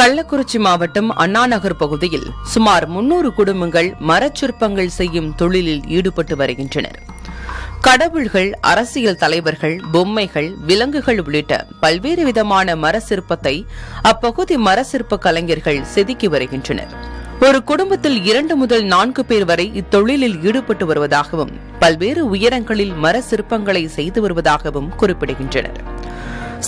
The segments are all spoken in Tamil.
கள்ளக்குறிச்சி மாவட்டம் அண்ணாநகர் பகுதியில் சுமார் முன்னூறு குடும்பங்கள் மரச்சிற்பங்கள் செய்யும் தொழிலில் ஈடுபட்டு வருகின்றனர். கடவுள்கள் அரசியல் தலைவர்கள் பொம்மைகள் விலங்குகள் உள்ளிட்ட பல்வேறு விதமான மர சிற்பத்தை அப்பகுதி மர சிற்ப கலைஞர்கள் செதுக்கி வருகின்றனர். ஒரு குடும்பத்தில் இரண்டு முதல் நான்கு பேர் வரை இத்தொழிலில் ஈடுபட்டு வருவதாகவும் பல்வேறு உயரங்களில் மர சிற்பங்களை செய்து வருவதாகவும் குறிப்பிடுகின்றனர்.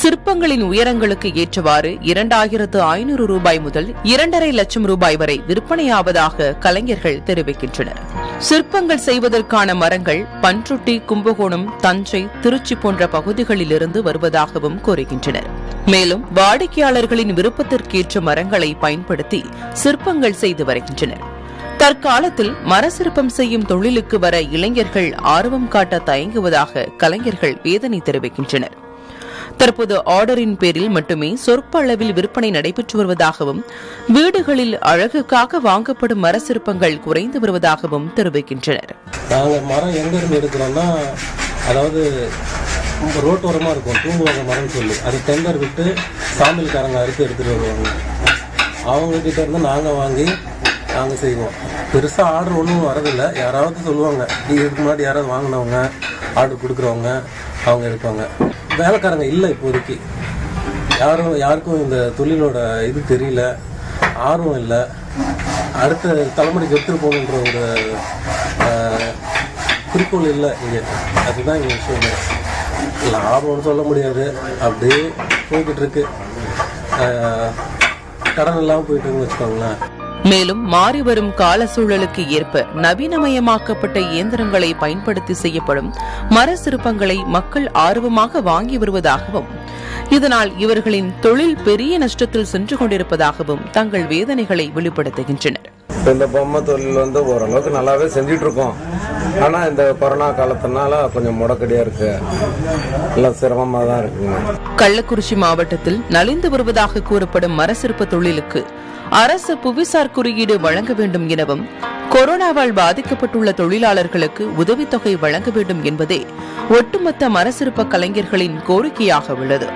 சிற்பங்களின் உயரங்களுக்கு ஏற்றவாறு இரண்டாயிரத்து ஐநூறு ரூபாய் முதல் இரண்டரை லட்சம் ரூபாய் வரை விற்பனையாவதாக கலைஞர்கள் தெரிவிக்கின்றனர். சிற்பங்கள் செய்வதற்கான மரங்கள் பன்ருட்டி கும்பகோணம் தஞ்சை திருச்சி போன்ற பகுதிகளிலிருந்து வருவதாகவும் கூறுகின்றனர். மேலும் வாடிக்கையாளர்களின் விருப்பத்திற்கேற்ற மரங்களை பயன்படுத்தி சிற்பங்கள் செய்து வருகின்றனர். தற்காலத்தில் மர சிற்பம் செய்யும் தொழிலுக்கு வர இளைஞர்கள் ஆர்வம் காட்ட தயங்குவதாக கலைஞர்கள் வேதனை தெரிவிக்கின்றனர். தற்போது ஆர்டரின் பேரில் மட்டுமே சொற்ப அளவில் விற்பனை நடைபெற்று வருவதாகவும் வீடுகளில் அழகுக்காக வாங்கப்படும் மர சிற்பங்கள் குறைந்து வருவதாகவும் தெரிவிக்கின்றனர். நாங்கள் மரம் எங்கேருந்து எடுக்கிறோம்னா அதாவது ரோட்டோரமாக இருக்கும் தூங்குவாங்க மரம் சொல்லி. அது டெண்டர் விட்டு சாமில்காரங்க அறுத்து எடுத்துகிட்டு வருவாங்க. அவங்க கிட்ட இருந்து நாங்கள் வாங்கி நாங்கள் செய்வோம். பெருசாக ஆர்டர் ஒன்றும் வரதில்லை. யாராவது சொல்லுவாங்க நீ இதுக்கு முன்னாடி யாராவது வாங்கினவங்க ஆர்டர் கொடுக்குறவங்க அவங்க எடுப்பாங்க. வேலைக்காரங்க இல்லை இப்போதைக்கு. யாரும் யாருக்கும் இந்த தொழிலோட இது தெரியல. ஆர்வம் இல்லை. அடுத்த தலைமுறைக்கு எடுத்துகிட்டு போகணுன்ற ஒரு குறிக்கோள் இல்லை இங்கே. அதுதான் இங்கே இல்லை லாபம்னு சொல்ல முடியாது. அப்படியே போய்கிட்டு இருக்கு. கடன் இல்லாமல் போயிட்டு வச்சுக்கோங்களேன். மேலும் மாறி வரும் கால சூழலுக்கு ஏற்ப நவீனமயமாக்கப்பட்ட இயந்திரங்களை பயன்படுத்தி செய்யப்படும் மர சிற்பங்களை மக்கள் ஆர்வமாக வாங்கி வருவதாகவும் இதனால் இவர்களின் தொழில் பெரிய நஷ்டத்தில் சென்று கொண்டிருப்பதாகவும் தங்கள் வேதனைகளை வெளிப்படுத்துகின்றனர். இந்த பொம்மை தொழில் வந்து ஓரளவுக்கு நல்லாவே செஞ்சுட்டு இருக்கோம் ஆனால் இந்த கொரோனா காலத்தினால கொஞ்சம் முடக்கடியாக இருக்கு. எல்லாம் சிரமமாக தான் இருக்குங்க. கள்ளக்குறிச்சி மாவட்டத்தில் நலிந்து வருவதாக கூறப்படும் மர சிற்ப தொழிலுக்கு அரசு புவிசார் குறியீடு வழங்க வேண்டும் எனவும் கொரோனாவால் பாதிக்கப்பட்டுள்ள தொழிலாளர்களுக்கு உதவித்தொகை வழங்க வேண்டும் என்பதே ஒட்டுமொத்த மர கலைஞர்களின் கோரிக்கையாக உள்ளது.